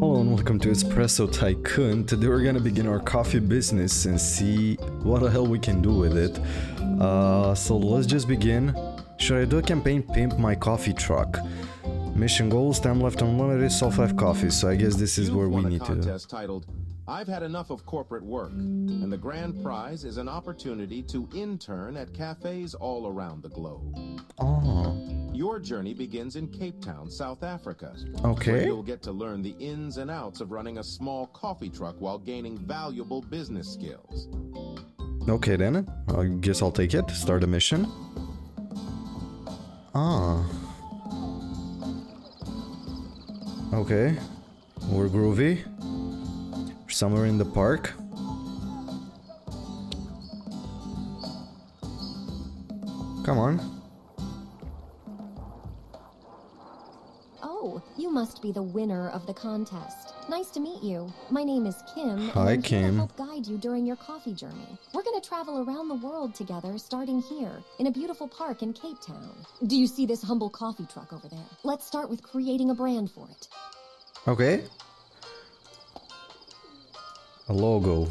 Hello and welcome to Espresso Tycoon. Today we're gonna begin our coffee business and see what the hell we can do with it. Uh, so let's just begin. Should I do a campaign pimp my coffee truck? Mission goals, time left unlimited, sell 5 coffees, so I guess this is You've where we need to... titled I've had enough of corporate work, and the grand prize is an opportunity to intern at cafes all around the globe. Oh, Your journey begins in Cape Town, South Africa. Okay. Where you'll get to learn the ins and outs of running a small coffee truck while gaining valuable business skills. okay then. I guess I'll take it. Start a mission. Ah. Okay. We're groovy. Somewhere in the park. Come on. Oh, you must be the winner of the contest. Nice to meet you. My name is Kim. Hi, and I'm here Kim. to help guide you during your coffee journey. We're going to travel around the world together, starting here in a beautiful park in Cape Town. Do you see this humble coffee truck over there? Let's start with creating a brand for it. Okay. A logo.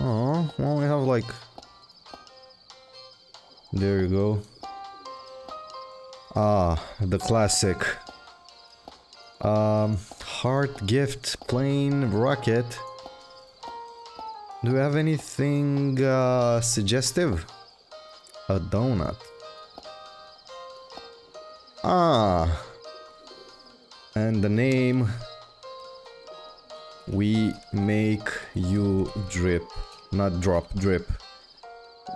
Oh, well, we have like. There you go. Ah, the classic. Um, heart gift, plane, rocket. Do we have anything uh, suggestive? A donut. Ah. And the name We make you drip. Not drop, drip.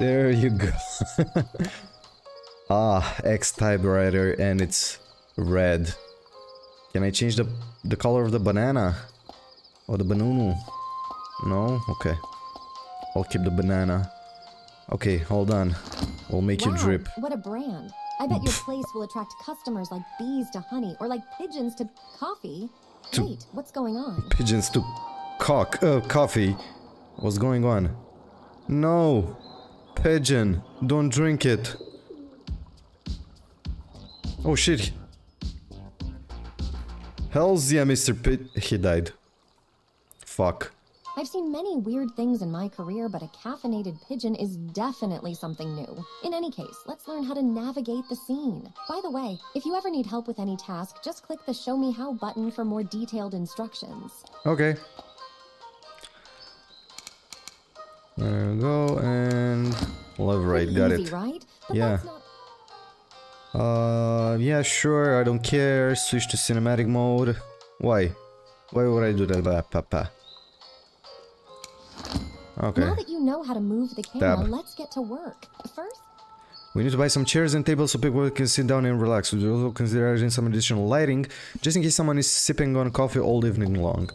There you go. ah, X typewriter and it's red. Can I change the the color of the banana? Or the banana? No? Okay. I'll keep the banana. Okay, hold on. We'll make you drip. What a brand. I bet your place will attract customers like bees to honey or like pigeons to coffee. To- Wait, what's going on? pigeons to cock uh, coffee. What's going on? No pigeon don't drink it. Oh shit. Hell's yeah mr pit he died. Fuck I've seen many weird things in my career, but a caffeinated pigeon is definitely something new. In any case, let's learn how to navigate the scene. By the way, if you ever need help with any task, just click the Show Me How button for more detailed instructions. okay there we go and left right got Easy, it right? But Yeah. not Uh, yeah, sure, I don't care. Switch to cinematic mode. Why? Why would I do that? Papa. Okay. Now that you know how to move the camera, Tab. let's get to work. First, We need to buy some chairs and tables so people can sit down and relax. We also consider adding some additional lighting, just in case someone is sipping on coffee all evening long.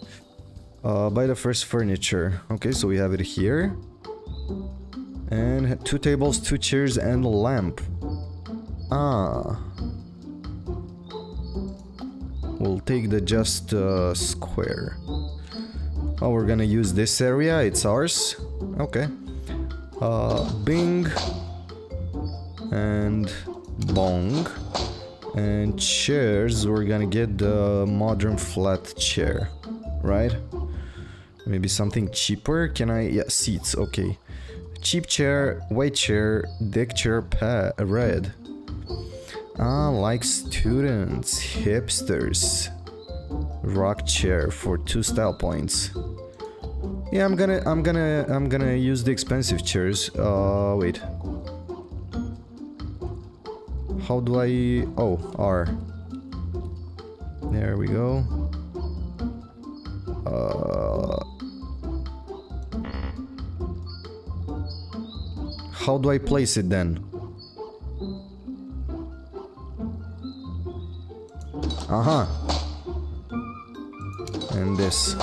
Uh, buy the first furniture. Okay, so we have it here. And two tables, two chairs, and a lamp. Ah. We'll take the just uh, square. Oh, we're gonna use this area. It's ours. Okay. Uh, Bing. And bong. And chairs we're gonna get the modern flat chair right? Maybe something cheaper. Can i yeah seats. Okay. Cheap chair white chair deck chair red. Ah like students hipsters rock chair for two style points yeah i'm gonna i'm gonna i'm gonna use the expensive chairs uh wait how do I... Oh, R. There we go. Uh, how do I place it then? Uh-huh. And this.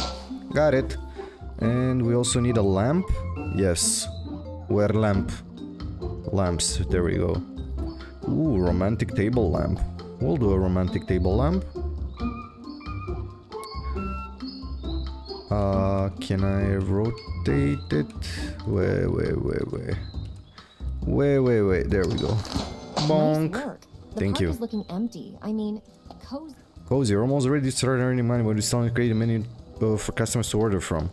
Got it. And we also need a lamp. Yes. Where lamp? Lamps. There we go. Ooh, romantic table lamp. We'll do a romantic table lamp. Uh, can I rotate it? Wait, wait, wait, wait. Wait, wait, wait. There we go. Bonk. The Thank you. is looking empty. I mean, cozy. Cozy, you're almost ready to start earning money when you still create a menu uh, for customers to order from.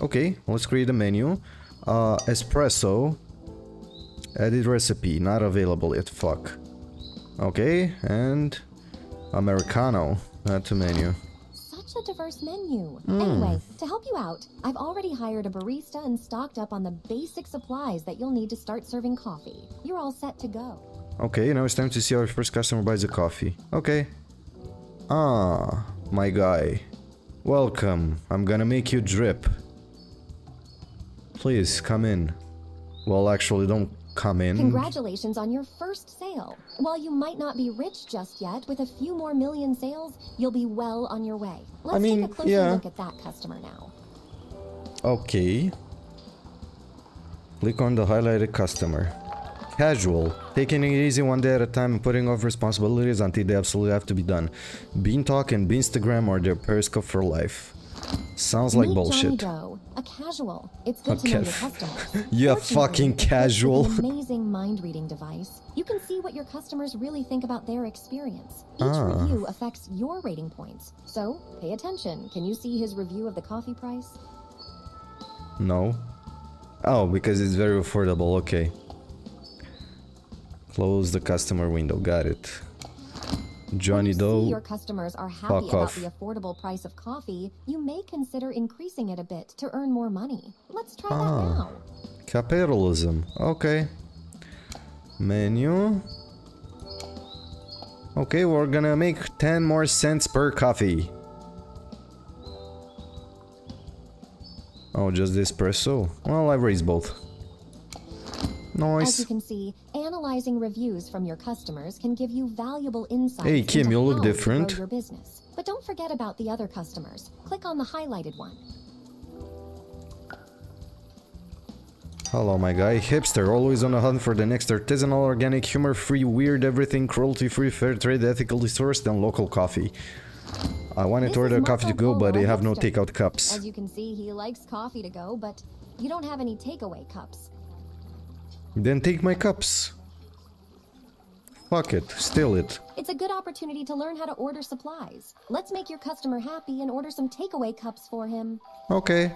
Okay, let's create a menu. Uh, espresso. Edit recipe, not available yet, fuck. Okay, and Americano, add to menu. Such a diverse menu. Hmm. Anyway, to help you out, I've already hired a barista and stocked up on the basic supplies that you'll need to start serving coffee. You're all set to go. Okay, now it's time to see how our first customer buys a coffee. Okay. Ah, my guy. Welcome. I'm gonna make you drip. Please, come in. Well, actually, don't come in. Congratulations on your first sale. While you might not be rich just yet, with a few more million sales, you'll be well on your way. Let's mean, take a closer yeah. look at that customer now. Okay. Click on the highlighted customer. Casual. Taking it easy one day at a time and putting off responsibilities until they absolutely have to be done. Beantalk and Beanstagram are their periscope for life. Sounds like Meet bullshit. Doe, a casual. It's good A to know your customers. You fucking it's casual. An amazing mind reading device. You can see what your customers really think about their experience. Each Ah. review affects your rating points. So, pay attention. Can you see his review of the coffee price? No. Oh, because it's very affordable. Okay. Close the customer window. Got it. Johnny When you see Doe. your customers are happy about off. the affordable price of coffee, you may consider increasing it a bit to earn more money. Let's try Ah. that now. Capitalism. Okay. Menu. Okay, we're gonna make 10 more cents per coffee. Oh, just the espresso? Well, I raise both. As you can see, analyzing reviews from your customers can give you valuable insights. Hey, Kim, into you look different. your business. But don't forget about the other customers. Click on the highlighted one. Hello, my guy. Hipster, always on the hunt for the next artisanal, organic, humor-free, weird, everything, cruelty-free, fair trade, ethically sourced, and local coffee. I wanted This to order coffee to go, but they have no takeout cups. As you can see, he likes coffee to go, but you don't have any takeaway cups. Then take my cups. Fuck it, steal it. It's a good opportunity to learn how to order supplies. Let's make your customer happy and order some takeaway cups for him. Okay.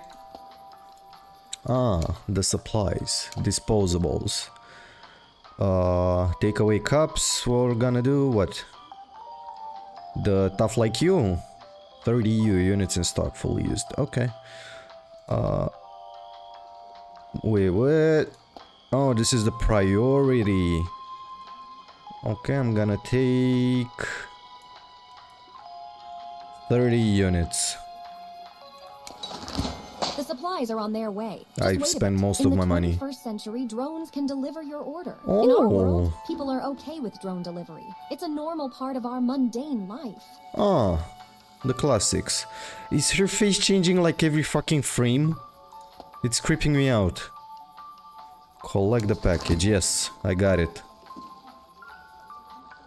Ah, the supplies, disposables. Uh, takeaway cups. We're gonna do what? The tough like you. 30 EU units in stock, fully used. Okay. Uh. Wait, what? Oh, this is the priority. Okay, I'm gonna take 30 units. The supplies are on their way. Just I wait a spend most of my money. 21st century, drones can deliver your order. In our world, Oh. people are okay with drone delivery. It's a normal part of our mundane life. Ah, the classics. Is her face changing like every fucking frame? It's creeping me out. Collect the package. Yes, I got it.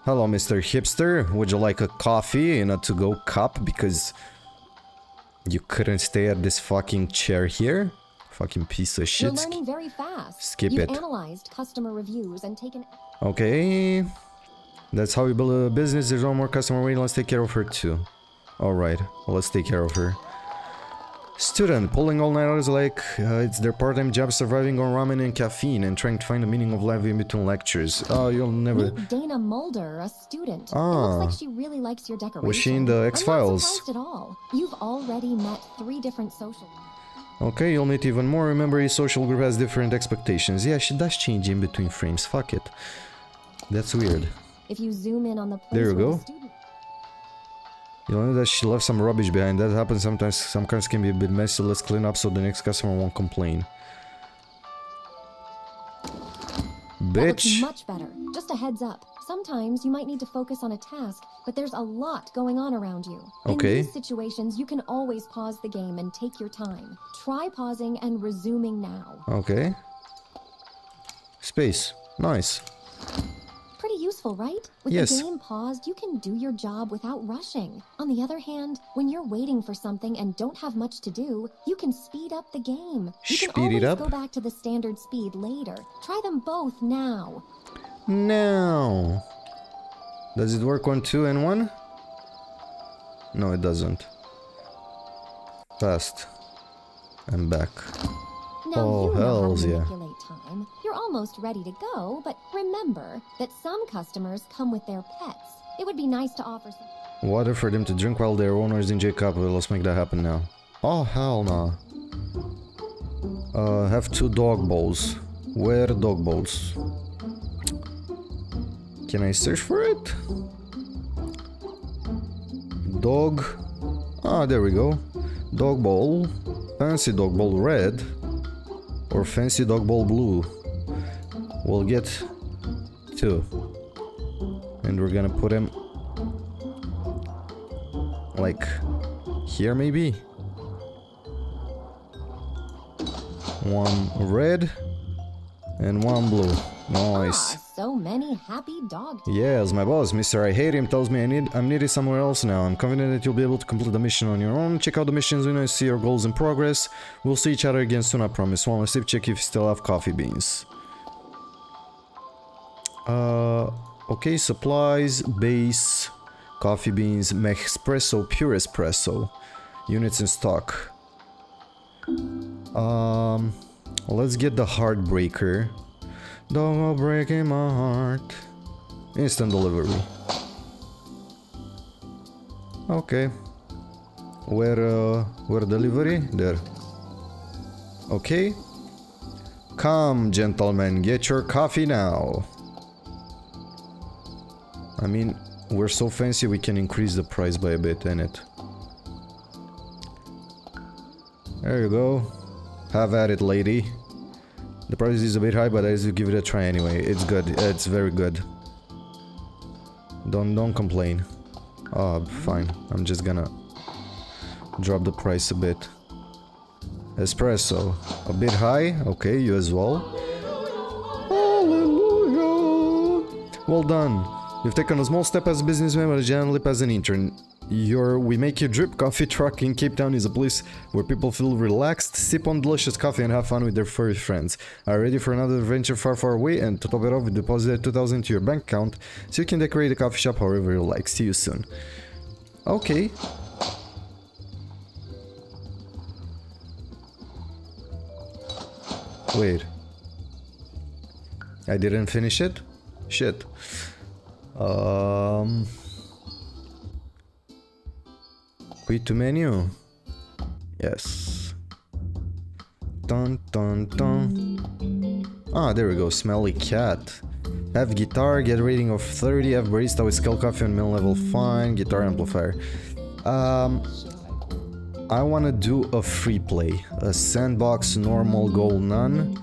Hello, Mr. Hipster. Would you like a coffee in a to-go cup? Because you couldn't stay at this fucking chair here? Fucking piece of shit. You're learning very fast. skip You've it. analyzed customer reviews and taken Okay. That's how we build a business. There's one more customer waiting. Let's take care of her too. Alright, let's take care of her. Student, pulling all nighters like uh, it's their part-time job surviving on ramen and caffeine and trying to find the meaning of life in between lectures. Oh, you'll never... Meet Dana Mulder, a student. It Ah. looks like she really likes your decoration. Was she in the I'm X-Files? not surprised at all. You've already met three different social. Okay, you'll meet even more. Remember, each social group has different expectations. Yeah, she does change in between frames. Fuck it. That's weird. If you zoom in on the place There you go. the You know that she left some rubbish behind. That happens sometimes. Some cars can be a bit messy. Let's clean up so the next customer won't complain. Bitch. much better. Just a heads up. Sometimes you might need to focus on a task, but there's a lot going on around you. Okay. In these situations, you can always pause the game and take your time. Try pausing and resuming now. Okay. Space. Nice. Useful, right? With Yes. the game paused, you can do your job without rushing. On the other hand, when you're waiting for something and don't have much to do, you can speed up the game. You can Speed it always up? go back to the standard speed later. Try them both now. Now. Does it work on two and one? No, it doesn't. Fast. I'm back. Now Oh, you know how hells to yeah. time. You're almost ready to go, but remember that some customers come with their pets. It would be nice to offer some. Water for them to drink while their owner owners enjoy capital. Let's make that happen now. Oh, hell no. Uh, have two dog bowls. Where dog bowls? Can I search for it? Dog. Ah, there we go. Dog bowl. Fancy dog bowl red. Or fancy dog ball blue. We'll get two. And we're gonna put them like here maybe one red and one blue nice Ah, so many happy dog. yes my boss mr i hate him tells me i need i'm needed somewhere else now. I'm confident that you'll be able to complete the mission on your own. Check out the missions when i see your goals in progress. We'll see each other again soon i promise. One last tip check if you still have coffee beans. Uh okay supplies base coffee beans espresso pure espresso. Units in stock. Um let's get the heartbreaker don't go breaking my heart. Instant delivery. Okay. Where uh where delivery? There. Okay. Come gentlemen get your coffee now. I mean, we're so fancy we can increase the price by a bit, ain't it? There you go. Have at it, lady. The price is a bit high, but I just give it a try anyway. It's good. It's very good. Don't don't complain. Oh, fine. I'm just gonna drop the price a bit. Espresso. A bit high. Okay, you as well. Hallelujah. Well done. You've taken a small step as a businessman, but leap as an intern. Your We Make You Drip coffee truck in Cape Town is a place where people feel relaxed, sip on delicious coffee, and have fun with their furry friends. Are ready for another adventure far, far away? And to top it off, we deposited 2000 to your bank account so you can decorate the coffee shop however you like. See you soon. Okay. Wait. I didn't finish it? Shit. Um. Quit to menu. Yes. Dun dun dun. Ah, there we go. Smelly cat. Have guitar, get rating of 30. Have barista with skill coffee on mill level fine. Guitar amplifier. Um. I wanna do a free play. A sandbox, normal goal, none.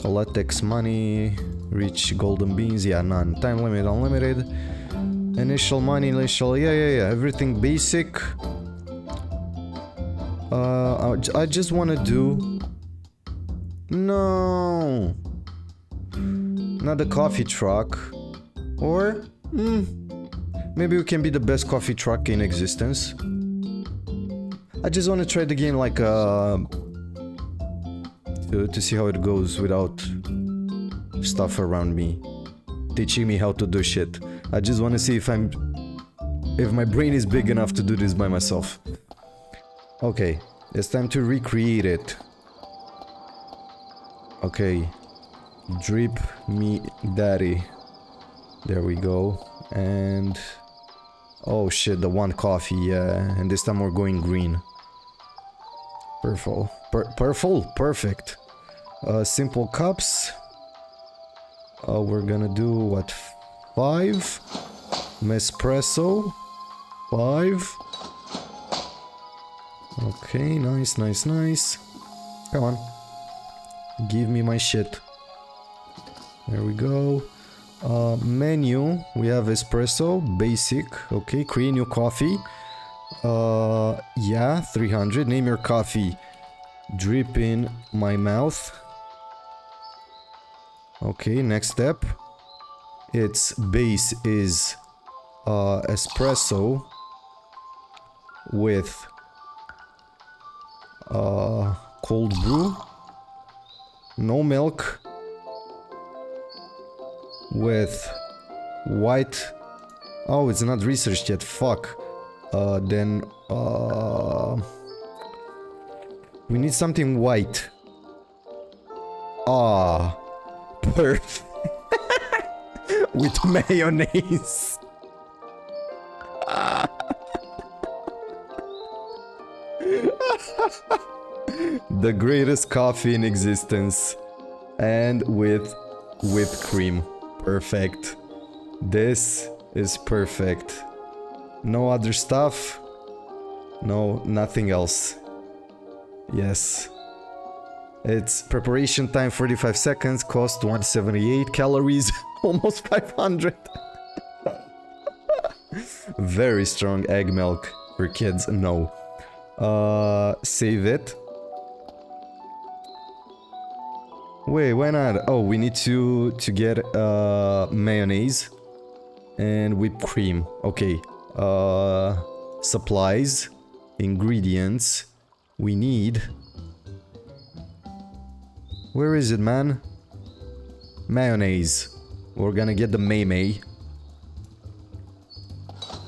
Collect X money, reach golden beans, yeah, none. Time limit, unlimited. Initial money, initial, yeah, yeah, yeah, everything basic. Uh, I just wanna do... No! Not the coffee truck. Or, hmm, maybe we can be the best coffee truck in existence. I just wanna try the game like, uh, to, to see how it goes without stuff around me teaching me how to do shit. I just want to see if I'm if my brain is big enough to do this by myself. Okay, it's time to recreate it. Okay. Drip me daddy. There we go. And oh shit, the one coffee, yeah, and this time we're going green. Purple. Per purple? Perfect. Uh, simple cups. Uh, we're gonna do what? Five. Espresso. Five. Okay, nice, nice, nice. Come on. Give me my shit. There we go. Uh, menu. We have espresso, basic. Okay, create new coffee. Uh, yeah, 300. Name your coffee. Drip in my mouth. Okay, next step. Its base is uh, espresso with uh, cold brew, no milk, with white Oh, it's not researched yet. Fuck. Uh, then, uh... We need something white. Ah. Perfect. With mayonnaise. the greatest coffee in existence. And with whipped cream. Perfect. This is perfect. No other stuff. No, nothing else. Yes. It's preparation time 45 seconds, cost 178 calories, almost 500. Very strong egg milk for kids, no. Uh, save it. Wait, why not? Oh, we need to to get uh mayonnaise and whipped cream. Okay. Uh supplies, ingredients. We need Where is it, man? Mayonnaise. We're gonna get the May May.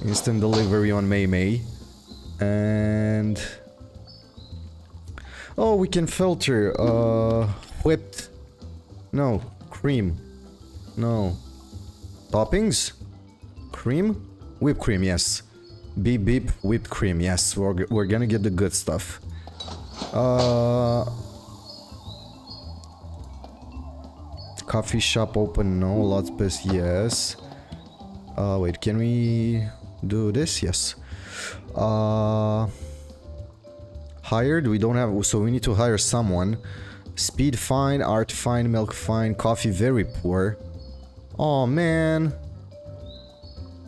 Instant delivery on May May. And Oh, we can filter uh whipped no, cream. No. Toppings? Cream? Whipped cream, yes. Beep beep, whipped cream, yes. We're, we're gonna get the good stuff. Uh... Coffee shop open, no. Lots best, yes. Uh, wait, can we do this? Yes. Uh... Hired? We don't have... So we need to hire someone. Speed fine, art fine, milk fine, coffee very poor. Oh man.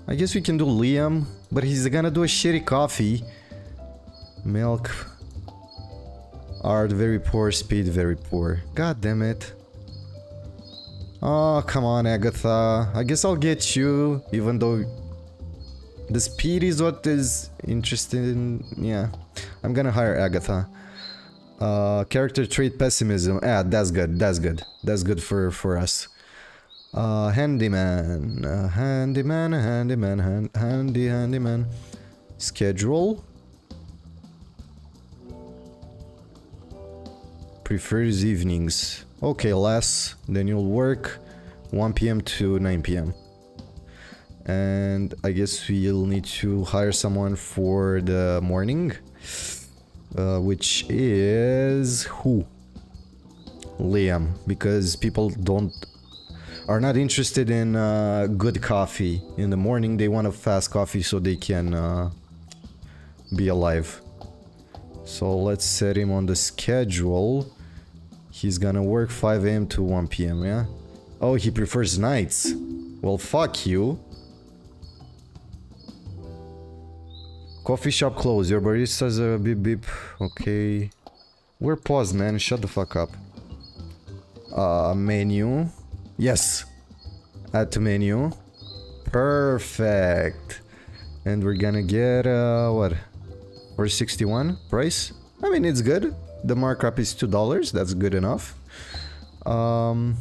I guess we can do Liam, but he's gonna do a shitty coffee. Milk. Art very poor, speed very poor. God damn it. Oh, come on, Agatha. I guess I'll get you, even though the speed is what is interesting. Yeah, I'm gonna hire Agatha. Uh, character trait pessimism. Yeah, that's good. That's good. That's good for for us. Uh, handyman, uh, handyman, handyman, hand, handy, handyman. Schedule. Prefers evenings. Okay, less. Then you'll work 1 p.m. to 9 p.m. And I guess we'll need to hire someone for the morning. Uh, which is who? Liam, because people don't are not interested in uh, good coffee in the morning. They want a fast coffee so they can uh, be alive. So let's set him on the schedule. He's gonna work 5 a.m. to 1 p.m. Yeah. Oh, he prefers nights. Well, fuck you. Coffee shop closed. Your barista's a beep beep. Okay. We're paused, man. Shut the fuck up. Uh, menu. Yes. Add to menu. Perfect. And we're gonna get, uh, what? 461 price? I mean, it's good. The markup is $2. That's good enough. Um,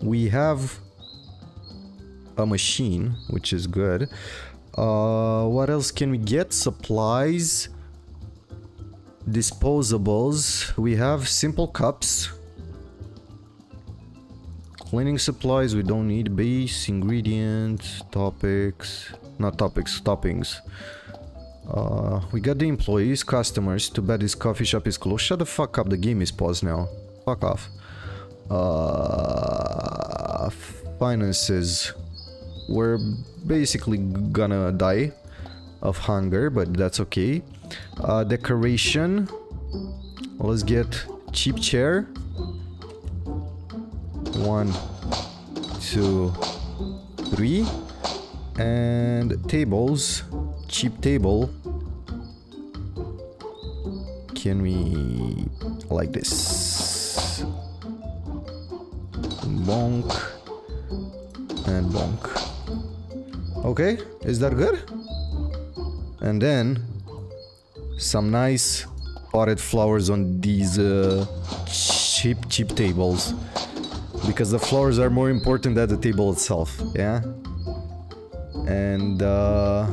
we have a machine, which is good. Uh, what else can we get? Supplies. Disposables. We have simple cups. Cleaning supplies we don't need. Base, ingredients, topics. Not topics, toppings. Uh, we got the employees, customers. Too bad this coffee shop is closed. Shut the fuck up, the game is paused now. Fuck off. Uh, finances. We're basically gonna die of hunger, but that's okay. Uh, decoration. Let's get cheap chair. One, two, three. And tables. Cheap table. Can we... like this. Bonk. And bonk. Okay, is that good? And then some nice potted flowers on these uh, cheap, cheap tables. Because the flowers are more important than the table itself, yeah? And uh,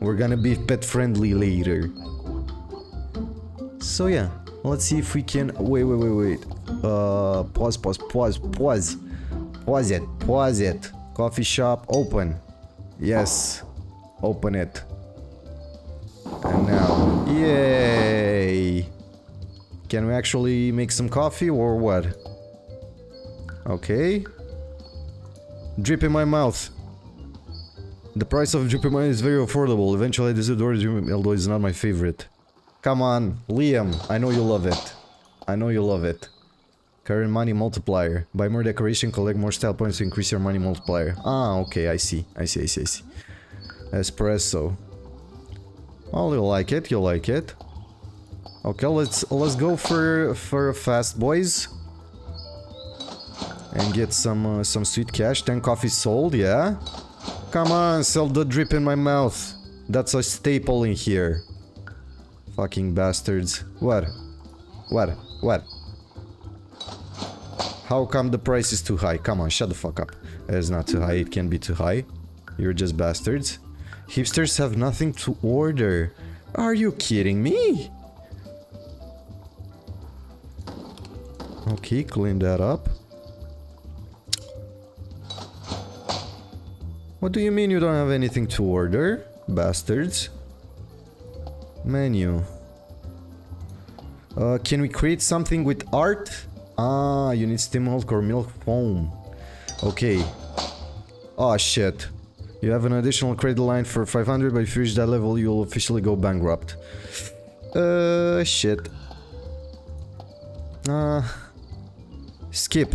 we're gonna be pet friendly later. So yeah, let's see if we can. Wait, wait, wait, wait. Uh, pause, pause, pause, pause. Pause it, pause it. Coffee shop open. Yes, open it. And now, yay! Can we actually make some coffee or what? Okay. Drip in my mouth. The price of drip in is very affordable. Eventually I deserve the order, although it's not my favorite. Come on, Liam. I know you love it. I know you love it. Current money multiplier. Buy more decoration, collect more style points to increase your money multiplier. Ah, okay, I see. I see, I see, I see. Espresso. Oh, you'll like it, you'll like it. Okay, let's let's go for for fast boys. And get some uh, some sweet cash. 10 coffees sold, yeah? Come on, sell the drip in my mouth. That's a staple in here. Fucking bastards. What? What? What? How come the price is too high? Come on, shut the fuck up. It's not too high, it can be too high. You're just bastards. Hipsters have nothing to order. Are you kidding me? Okay, clean that up. What do you mean you don't have anything to order? Bastards. Menu. Uh, can we create something with art? Ah, you need steam milk or milk foam. Okay. Oh shit. You have an additional credit line for 500, but if you reach that level, you'll officially go bankrupt. Uh, shit. Uh, skip.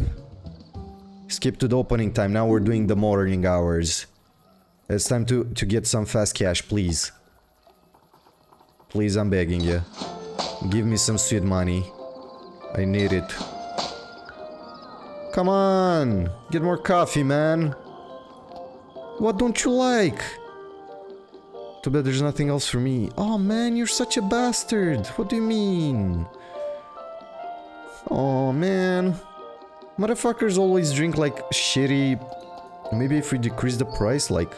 Skip to the opening time. Now we're doing the morning hours. It's time to, to get some fast cash, please. Please, I'm begging you. Give me some sweet money. I need it. Come on! Get more coffee, man! What don't you like? Too bad there's nothing else for me. Oh man, you're such a bastard! What do you mean? Oh man. Motherfuckers always drink like shitty... Maybe if we decrease the price, like...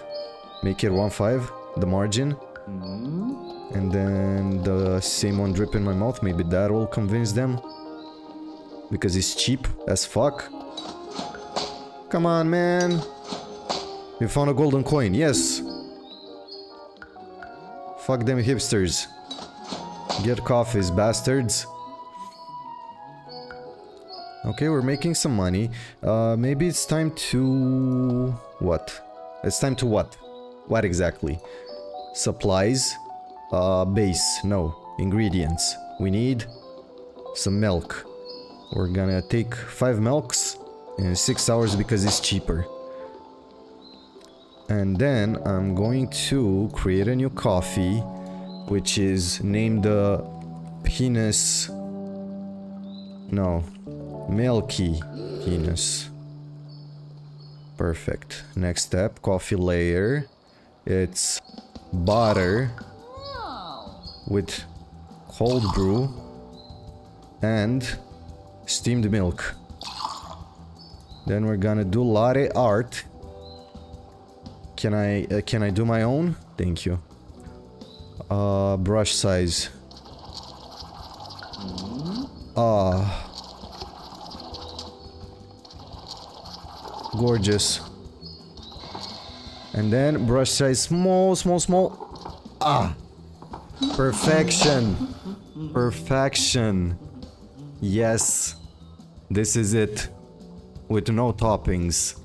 Make it 1.5, the margin. And then the same one drip in my mouth, maybe that will convince them. Because it's cheap as fuck. Come on, man. You found a golden coin, yes. Fuck them hipsters. Get coffees, bastards. Okay, we're making some money. Uh, maybe it's time to... What? It's time to what? What exactly? Supplies. Uh, base. No. Ingredients. We need some milk. We're gonna take five milks in six hours because it's cheaper. And then I'm going to create a new coffee, which is named the penis. No, milky penis. Perfect. Next step, coffee layer. It's butter with cold brew and steamed milk. Then we're gonna do latte art. Can I uh, can I do my own? Thank you. Uh, brush size. Ah. Gorgeous. And then brush size small, small, small. Ah. Perfection. Perfection. Yes. This is it. With no toppings.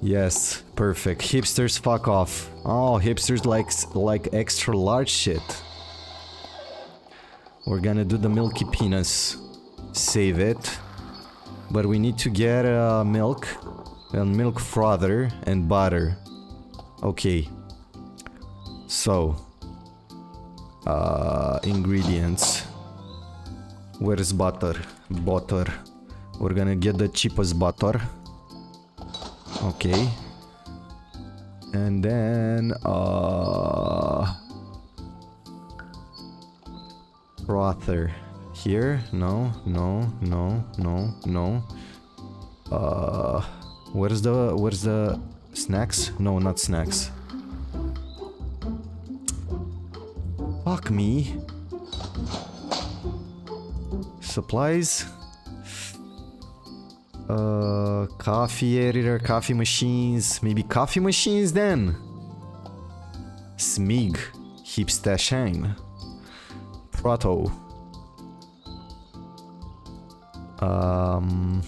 Yes, perfect. Hipsters fuck off. Oh, hipsters like like extra large shit. We're gonna do the milky penis. Save it. But we need to get uh, milk and milk frother and butter. Okay. So, uh, ingredients. Where is butter? Butter. We're gonna get the cheapest butter. Okay. And then, uh... Frother. Here? No, no, no, no, no. Uh... Where's the, where's the Snacks? No, not snacks. Fuck me. Supplies? Uh, coffee editor, coffee machines. Maybe coffee machines then? Smig. Hipstashain. Proto. Um...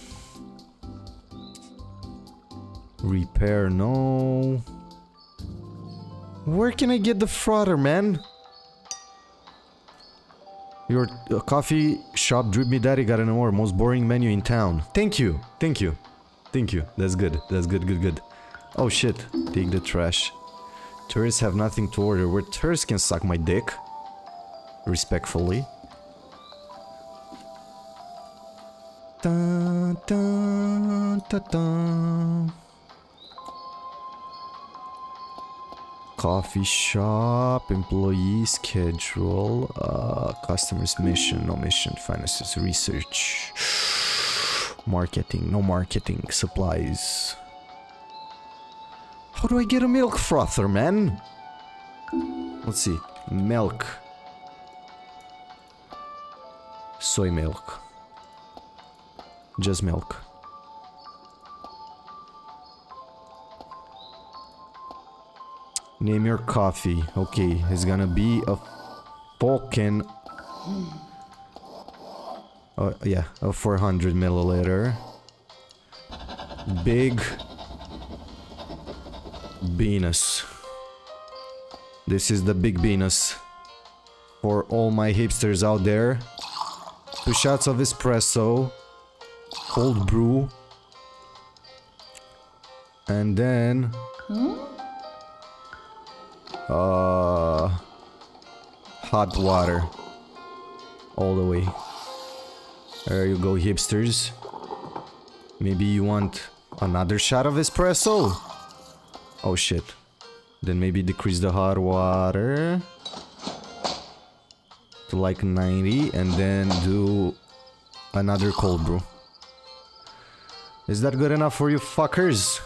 Repair, no. Where can I get the frother, man? Your uh, coffee shop drip me daddy got an award most boring menu in town. Thank you, thank you, thank you. That's good. That's good, good, good. Oh shit! Take the trash. Tourists have nothing to order. Where tourists can suck my dick, respectfully. Dun, dun, dun, coffee shop, employee schedule, uh, customers mission, no mission, finances, research, marketing, no marketing, supplies. How do I get a milk frother, man? Let's see, milk. Soy milk. Just milk. Name your coffee. Okay, it's gonna be a Falcon. Oh, yeah, a 400 milliliter. Big Venus. This is the big Venus. For all my hipsters out there. Two shots of espresso. Cold brew. And then... Hmm? Uh, hot water. All the way. There you go, hipsters. Maybe you want another shot of espresso? Oh shit. Then maybe decrease the hot water to like 90 and then do another cold brew. Is that good enough for you fuckers?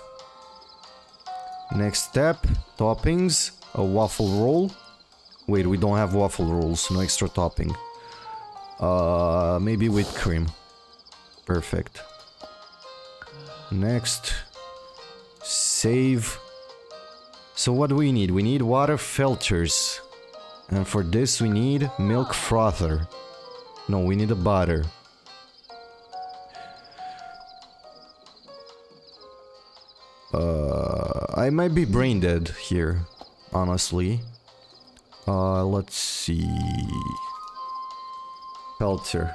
Next step, toppings a waffle roll. Wait, we don't have waffle rolls, no extra topping. Uh, maybe with cream. Perfect. Next. Save. So what do we need? We need water filters. And for this we need milk frother. No, we need a butter. Uh, I might be brain dead here honestly. Uh, let's see. Filter.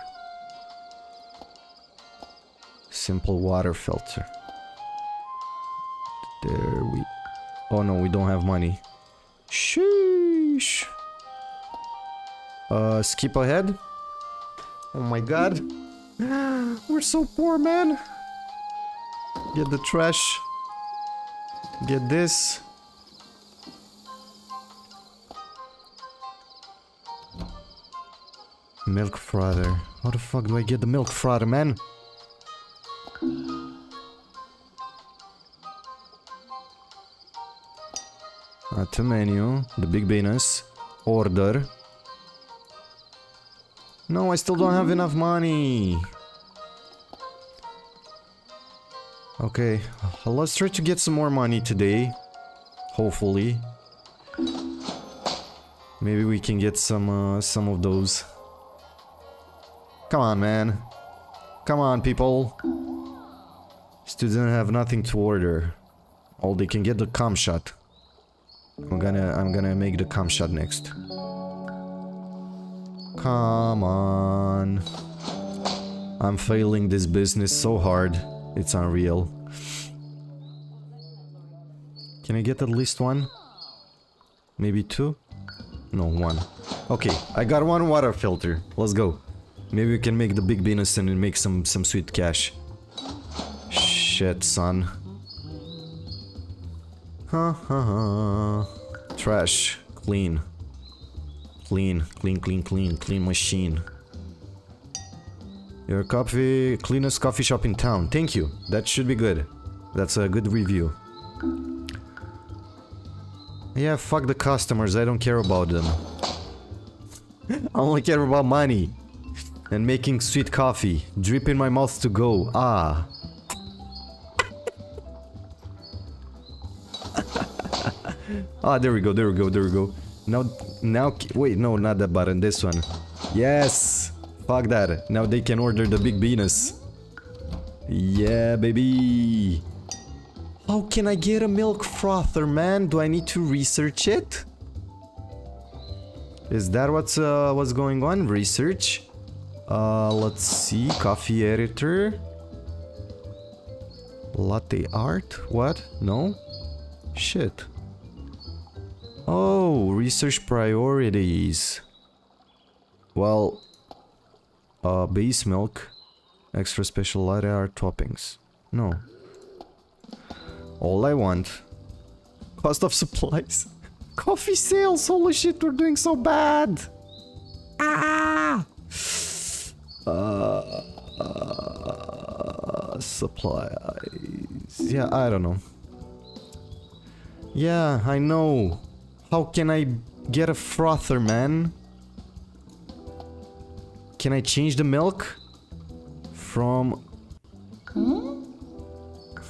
Simple water filter. There we... Oh no, we don't have money. Sheesh. Uh, skip ahead. Oh my god. We're so poor, man. Get the trash. Get this. Milk frother. How the fuck do I get the milk frother, man? At the menu, the big Venus, order. No, I still don't have enough money. Okay, let's try to get some more money today. Hopefully. Maybe we can get some, uh, some of those. Come on, man. Come on, people. Students have nothing to order. All they can get the cum shot. I'm gonna I'm gonna make the cum shot next. Come on. I'm failing this business so hard. It's unreal. Can I get at least one? Maybe two? No, one. Okay, I got one water filter. Let's go. Maybe we can make the big Venus and make some, some sweet cash. Shit, son. Ha ha ha. Trash. Clean. Clean, clean, clean, clean, clean machine. Your coffee, cleanest coffee shop in town. Thank you. That should be good. That's a good review. Yeah, fuck the customers, I don't care about them. I only care about money. And making sweet coffee. Drip in my mouth to go. Ah. ah, there we go, there we go, there we go. Now, now, wait, no, not that button, this one. Yes! Fuck that. Now they can order the big Venus. Yeah, baby. How can I get a milk frother, man? Do I need to research it? Is that what's uh, what's going on? Research. Uh, let's see. Coffee editor. Latte art? What? No? Shit. Oh, research priorities. Well, uh, base milk, extra special latte art toppings. No. All I want. Cost of supplies. Coffee sales, holy shit, we're doing so bad. Ah! Uh, supplies. Yeah, I don't know. Yeah, I know. How can I get a frother, man? Can I change the milk? From...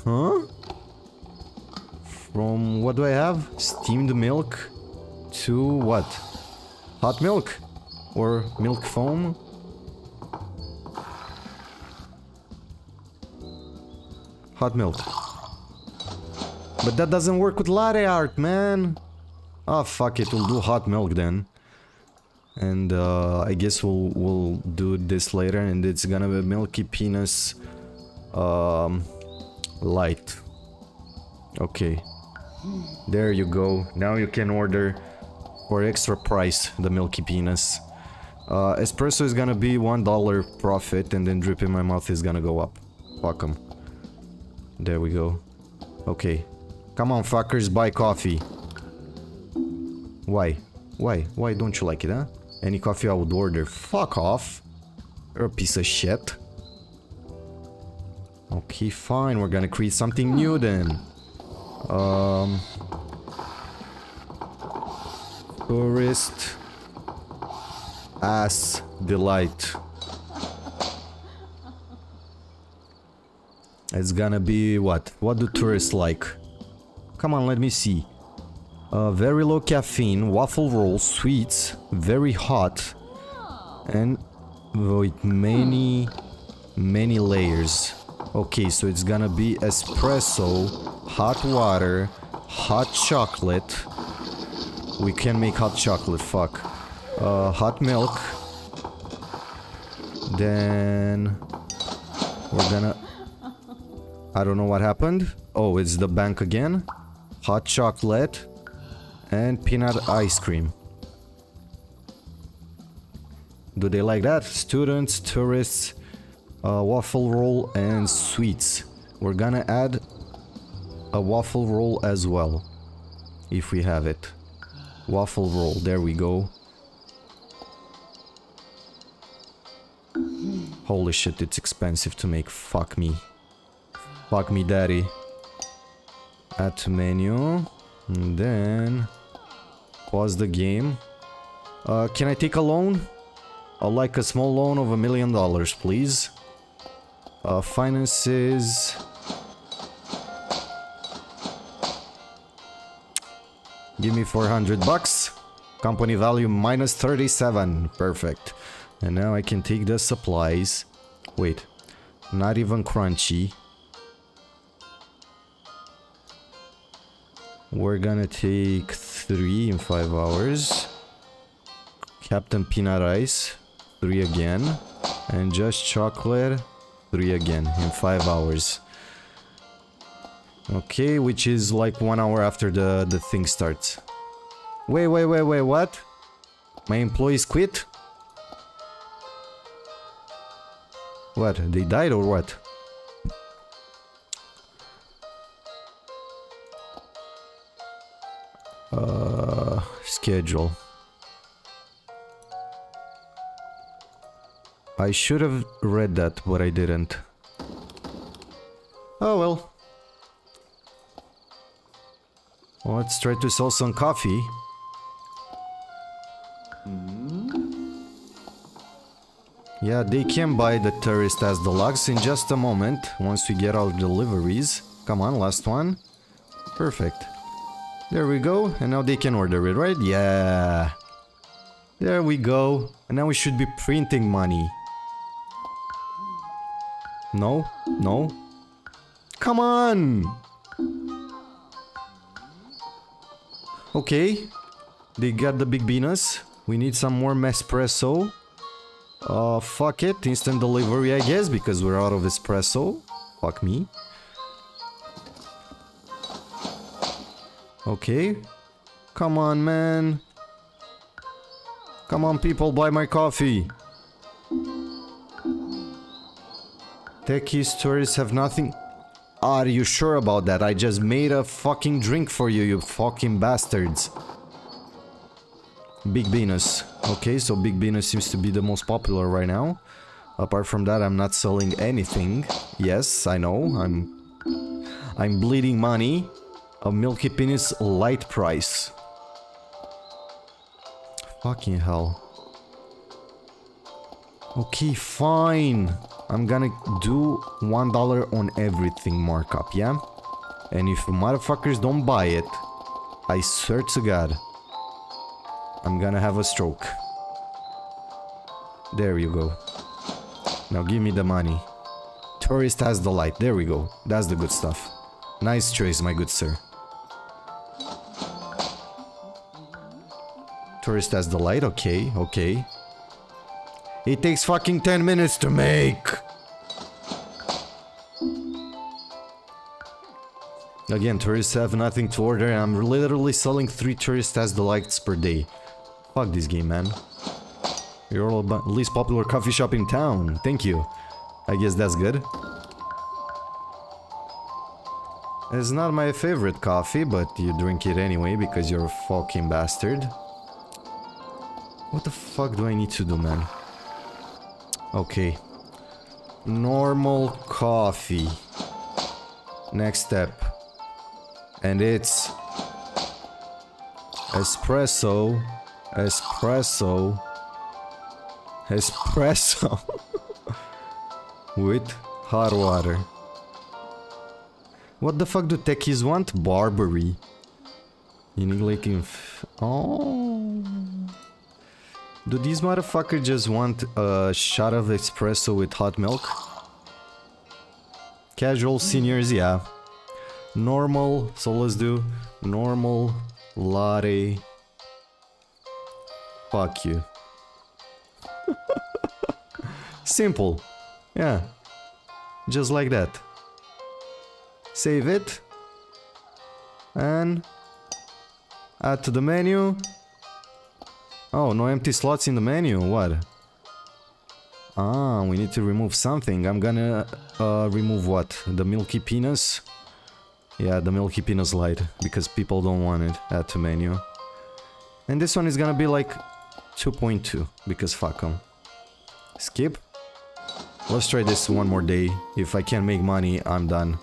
Huh? From what do I have? Steamed milk to what? Hot milk? Or milk foam? Hot milk. But that doesn't work with latte art, man. Oh, fuck it, we'll do hot milk then. And uh, I guess we'll, we'll do this later and it's gonna be Milky Penis um, Light. Okay. There you go. Now you can order for extra price the Milky Penis. Uh, espresso is gonna be one dollar profit and then drip in my mouth is gonna go up. Fuck 'em. There we go. Okay. Come on fuckers, buy coffee. Why? Why? Why don't you like it, huh? Any coffee I would order. Fuck off. You're a piece of shit. Okay, fine. We're gonna create something new then. Um... Tourist... Ass delight. It's gonna be what? What do tourists like? Come on, let me see. Uh, very low caffeine, waffle rolls, sweets, very hot, and with many, many layers. Okay, so it's gonna be espresso, hot water, hot chocolate. We can make hot chocolate, fuck. Uh, hot milk. Then we're gonna... I don't know what happened. Oh, it's the bank again. Hot chocolate and peanut ice cream. Do they like that? Students, tourists, uh, waffle roll and sweets. We're gonna add a waffle roll as well. If we have it. Waffle roll, there we go. Holy shit, it's expensive to make. Fuck me. Fuck me, daddy. Add menu. And then... Pause the game. Uh, can I take a loan? I'd like a small loan of a million dollars, please. Uh, finances... Give me 400 bucks. Company value minus 37. Perfect. And now I can take the supplies. Wait. Not even crunchy. We're gonna take three in five hours. Captain Peanut Ice, three again. And just chocolate, three again in five hours. Okay, which is like one hour after the, the thing starts. Wait, wait, wait, wait, what? My employees quit? What, they died or what? Uh, schedule. I should have read that, but I didn't. Oh well. Let's try to sell some coffee. Yeah, they can buy the tourist as deluxe in just a moment once we get our deliveries. Come on, last one. Perfect. There we go, and now they can order it, right? Yeah. There we go. And now we should be printing money. No? No? Come on! Okay. They got the big beanas. We need some more espresso. Uh, fuck it. Instant delivery, I guess, because we're out of espresso. Fuck me. Okay. Come on, man. Come on, people, buy my coffee. Techies stories have nothing... Are you sure about that? I just made a fucking drink for you, you fucking bastards. Big Venus. Okay, so Big Venus seems to be the most popular right now. Apart from that, I'm not selling anything. Yes, I know, I'm... I'm bleeding money. A Milky Penis light price. Fucking hell. Okay, fine. I'm gonna do one dollar on everything markup, yeah? And if motherfuckers don't buy it, I swear to God, I'm gonna have a stroke. There you go. Now give me the money. Tourist has the light. There we go. That's the good stuff. Nice choice, my good sir. Tourist has the light. Okay, okay. It takes fucking 10 minutes to make. Again, tourists have nothing to order. I'm literally selling 3 tourists as the lights per day. Fuck this game, man. You're the least popular coffee shop in town. Thank you. I guess that's good. It's not my favorite coffee, but you drink it anyway because you're a fucking bastard. What the fuck do I need to do, man? Okay. Normal coffee. Next step. And it's... Espresso. Espresso. Espresso. With hot water. What the fuck do techies want? Barbary. Need like in... Oh... Do these motherfuckers just want a shot of espresso with hot milk? Casual seniors, yeah. Normal, so let's do normal latte. Fuck you. Simple. Yeah. Just like that. Save it. And add to the menu. Oh, no empty slots in the menu, what? Ah, we need to remove something. I'm gonna uh, remove what? The Milky Penis? Yeah, the Milky Penis light, because people don't want it. at the menu. And this one is gonna be like 2.2, because fuck them. Skip. Let's try this one more day. If I can't make money, I'm done.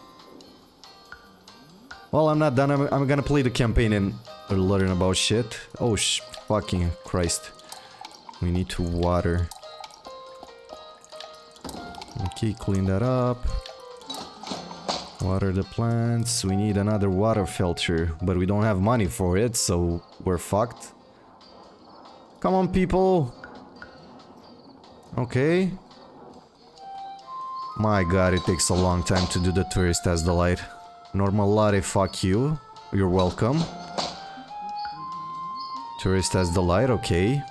Well, I'm not done. I'm, I'm gonna play the campaign and learn about shit. Oh, sh fucking Christ. We need to water. Okay, clean that up. Water the plants. We need another water filter, but we don't have money for it, so we're fucked. Come on, people. Okay. My god, it takes a long time to do the tourist as the light. Normal latte, fuck you. You're welcome. Tourist has the light, okay.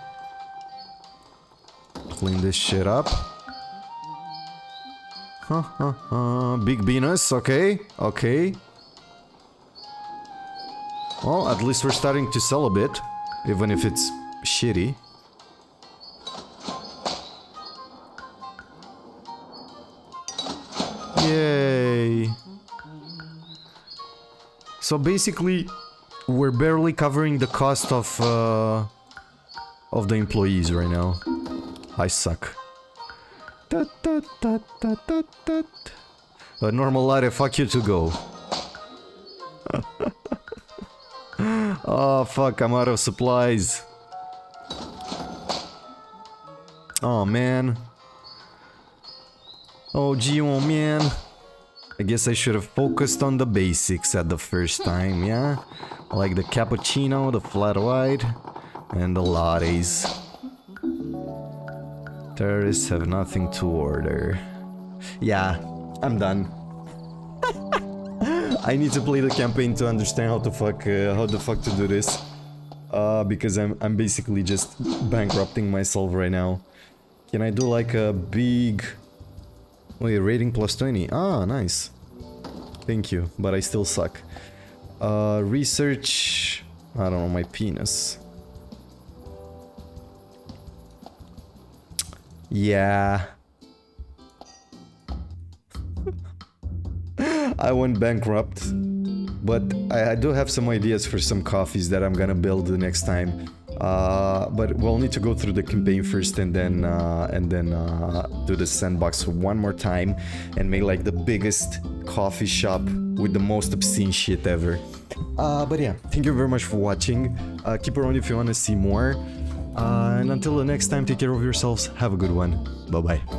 Clean this shit up. Huh, huh, huh. Big Venus, okay, okay. Well, at least we're starting to sell a bit, even if it's shitty. Yay. So basically, we're barely covering the cost of uh, of the employees right now. I suck. A normal latte, fuck you to go. oh fuck, I'm out of supplies. Oh man. Oh gee, oh man. I guess I should have focused on the basics at the first time, yeah? Like the cappuccino, the flat white, and the lattes. Terrorists have nothing to order. Yeah, I'm done. I need to play the campaign to understand how to fuck uh, how the fuck to do this. Uh, because I'm I'm basically just bankrupting myself right now. Can I do like a big Wait, rating plus 20. Ah, nice. Thank you, but I still suck. Uh, research... I don't know, my penis. Yeah. I went bankrupt. But I, I, do have some ideas for some coffees that I'm gonna build the next time. Uh, but we'll need to go through the campaign first and then uh, and then uh, do the sandbox one more time and make like the biggest coffee shop with the most obscene shit ever. Uh, but yeah, thank you very much for watching. Uh, keep around if you want to see more. And until the next time, take care of yourselves. Have a good one. Bye bye.